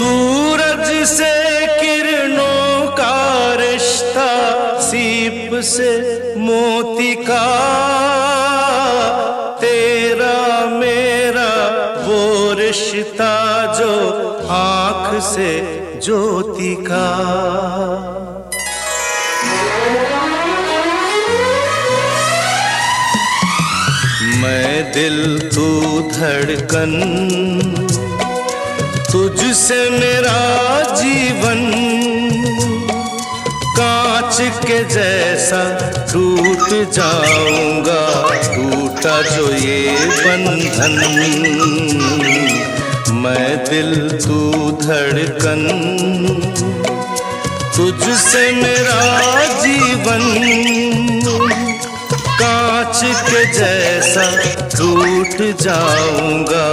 सूरज से किरणों का रिश्ता, सीप से मोती का तेरा मेरा वो रिश्ता जो आँख से ज्योति का मैं दिल तू धड़कन तुझसे मेरा जीवन कांच के जैसा टूट जाऊँगा, टूटा जो ये बंधन। मैं दिल तू धड़कन, तुझसे मेरा जीवन कांच के जैसा टूट जाऊँगा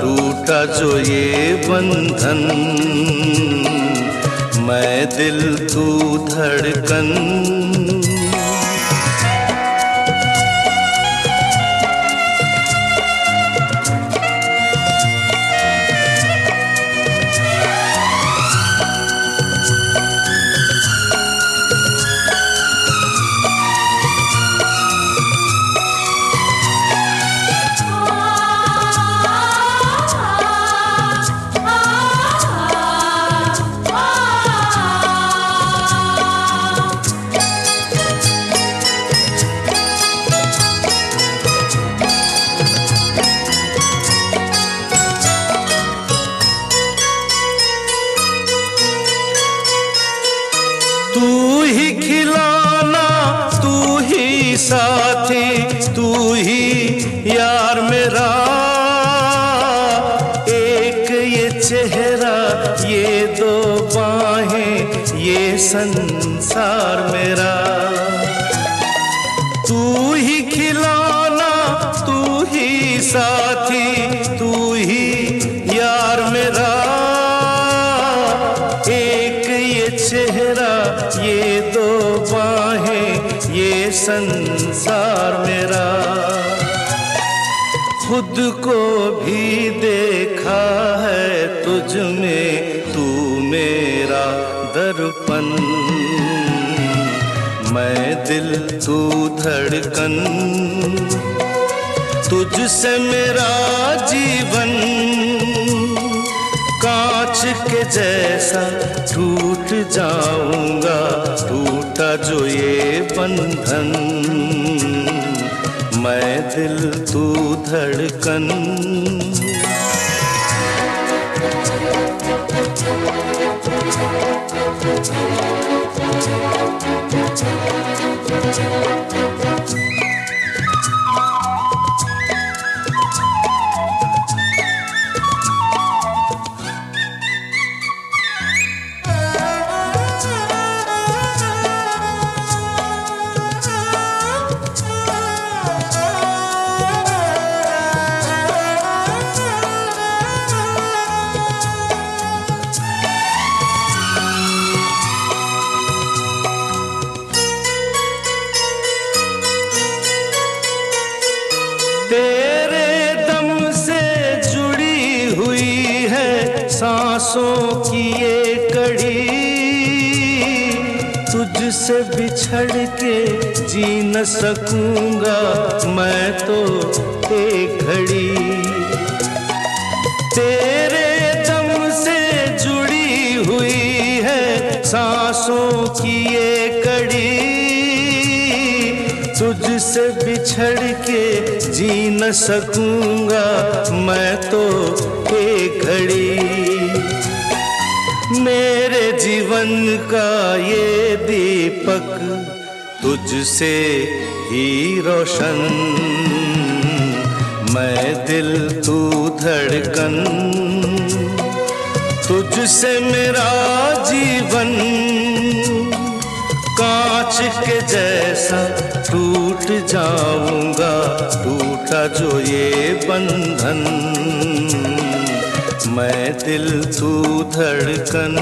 टूटा जो ये बंधन। मैं दिल तू धड़कन संसार मेरा। तू ही खिलाना, तू ही साथी, तू ही यार मेरा। एक ये चेहरा, ये दो बाहें, ये संसार मेरा। खुद को भी दिल तू धड़कन। तुझसे मेरा जीवन कांच के जैसा टूट जाऊँगा, टूटा जो ये बंधन। मैं दिल तू धड़कन। तेरे सांसों की ये कड़ी तुझसे बिछड़ के जी न सकूँगा मैं तो एक घड़ी। तेरे दम से जुड़ी हुई है सांसों की ये कड़ी। तुझसे बिछड़ के जी न सकूँगा, मैं तो एक घड़ी। मेरे जीवन का ये दीपक तुझसे ही रोशन। मैं दिल तू धड़कन। तुझसे मेरा जीवन कांच के जैसा टूट जाऊँगा टूटा जो ये बंधन। मैं दिल तू धड़कन